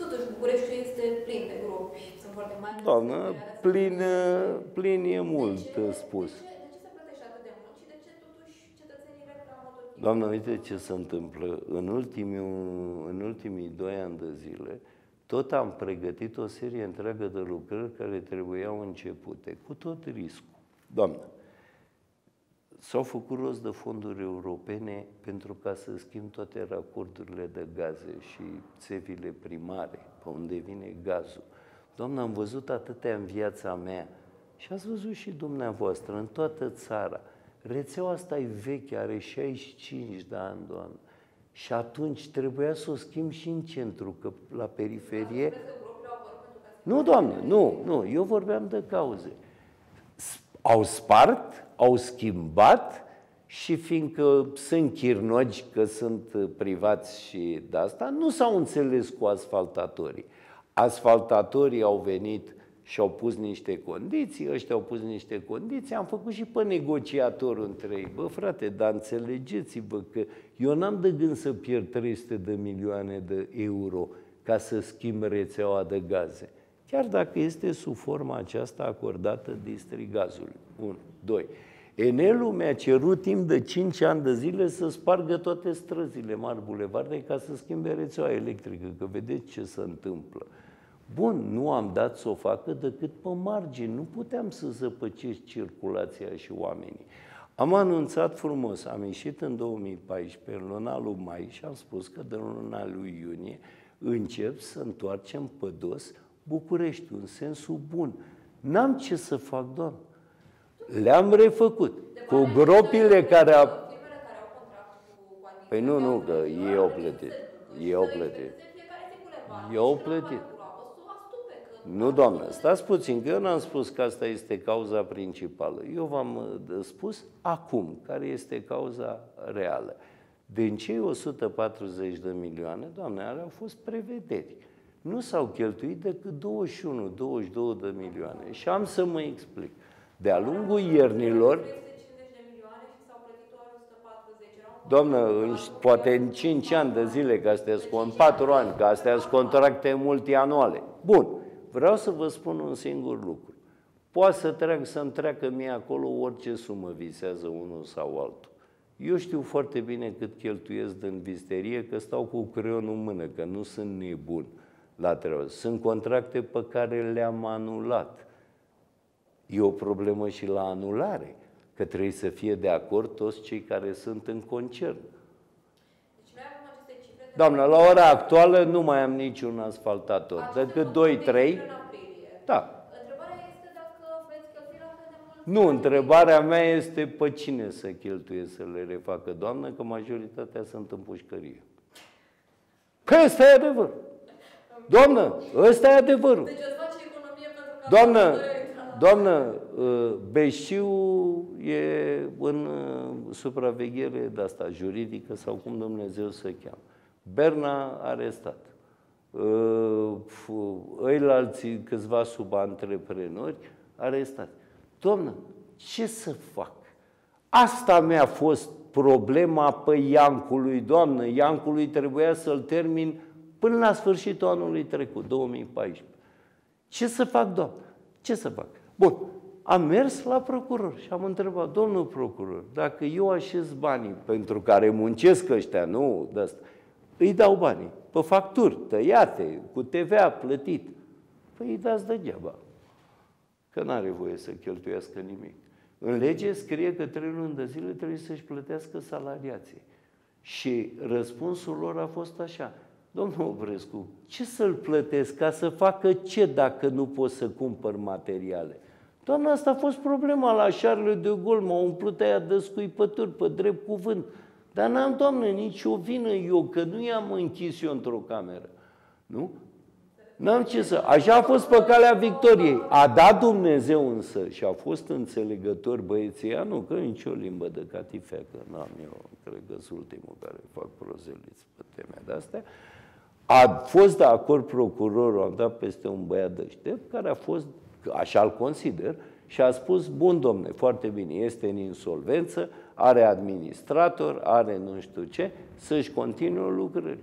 Totuși, Bucureștiul este plin de gropi. Sunt foarte mari. Doamnă, plin, plin e mult de ce, spus. De ce, de ce se plătește atât de mult și de ce totuși cetățenii reclamă tot timpul? Doamnă, uite ce se întâmplă. În ultimii, în ultimii doi ani de zile, tot am pregătit o serie întreagă de lucrări care trebuiau începute, cu tot riscul. Doamnă, s-au făcut rost de fonduri europene pentru ca să schimb toate racordurile de gaze și țevile primare, pe unde vine gazul. Doamne, am văzut atâtea în viața mea și ați văzut și dumneavoastră, în toată țara. Rețeaua asta e veche, are 65 de ani, Doamne. Și atunci trebuia să o schimb și în centru, că la periferie... Nu, Doamne, nu, nu, eu vorbeam de cauze. Au spart, au schimbat și fiindcă sunt chirnogi, că sunt privați și de asta, nu s-au înțeles cu asfaltatorii. Asfaltatorii au venit și au pus niște condiții, ăștia au pus niște condiții, am făcut și pe negociatorul între ei. Bă, frate, dar înțelegeți-vă că eu n-am de gând să pierd 300 de milioane de euro ca să schimb rețeaua de gaze. Chiar dacă este sub forma aceasta acordată distrigazului. 1. 2. Enelul mi-a cerut timp de 5 ani de zile să spargă toate străzile mari bulevarde ca să schimbe rețeaua electrică, că vedeți ce se întâmplă. Bun, nu am dat să o facă decât pe margini, nu puteam să zăpăcesc circulația și oamenii. Am anunțat frumos, am ieșit în 2014, în luna lui mai, și am spus că de luna lui iunie încep să întoarcem pe dos București, în sensul bun. N-am ce să fac, doamnă. Le-am refăcut. Cu gropile care au... Păi nu, nu, că ei au plătit. Ei au plătit. Ei au plătit. Nu, doamnă, stați puțin, că eu n-am spus că asta este cauza principală. Eu v-am uh, spus acum care este cauza reală. Din cei 140 de milioane, doamne, alea au fost prevederi. Nu s-au cheltuit decât 21-22 de milioane. Și am să mă explic. De-a lungul iernilor, Doamnă, în, poate în 5 ani de zile, că astea sunt în 4 ani, că astea sunt contracte multianuale. Bun, vreau să vă spun un singur lucru. Poate să treacă, să treacă mie acolo orice sumă visează unul sau altul. Eu știu foarte bine cât cheltuiesc din visterie, că stau cu creionul în mână, că nu sunt nebun la treabă. Sunt contracte pe care le-am anulat. E o problemă și la anulare, că trebuie să fie de acord toți cei care sunt în concern. Deci Doamnă, la ora actuală nu mai am niciun asfaltator, decât 2-3. Da. Întrebarea este dacă veți cheltui la fel de mult. Nu, întrebarea mea este pe cine să cheltuie să le refacă, doamnă, că majoritatea sunt în pușcărie. Că ăsta e adevărul. Doamnă, ăsta e adevărul. Deci îți face economie pentru că... Doamnă, doamnă, ă, Beșiu e în ă, supraveghere de asta juridică sau cum Dumnezeu să cheamă. Berna arestat. Ăilalți câțiva subantreprenori arestați. Doamnă, ce să fac? Asta mi-a fost problema pe Iancului, doamnă. Iancului trebuia să-l termin până la sfârșitul anului trecut, 2014. Ce să fac, doamnă? Ce să fac? Bun, am mers la procuror și am întrebat, domnul procuror, dacă eu așez banii pentru care muncesc ăștia, nu de asta, îi dau banii pe facturi, tăiate, cu TVA plătit. Păi îi dați degeaba, că nu are voie să cheltuiască nimic. În lege scrie că trei luni de zile trebuie să-și plătească salariații. Și răspunsul lor a fost așa. Domnul Obrescu, ce să-l plătesc? Ca să facă ce dacă nu pot să cumpăr materiale? Doamne, asta a fost problema la Charles de Gaulle, m-au umplut aia de scuipături pe drept cuvânt. Dar n-am, Doamne, nici o vină eu, că nu i-am închis eu într-o cameră. Nu? N-am ce să... Așa a fost pe calea victoriei. A dat Dumnezeu însă și a fost înțelegător băieții ea, nu, că nicio limbă de catifea, că n-am eu, cred că sunt ultimul care fac prozeliți pe teme de astea. A fost de acord procurorul, am dat peste un băiat deștept, care a fost, așa-l consider, și a spus, bun domne, foarte bine, este în insolvență, are administrator, are nu știu ce, să-și continuă lucrările.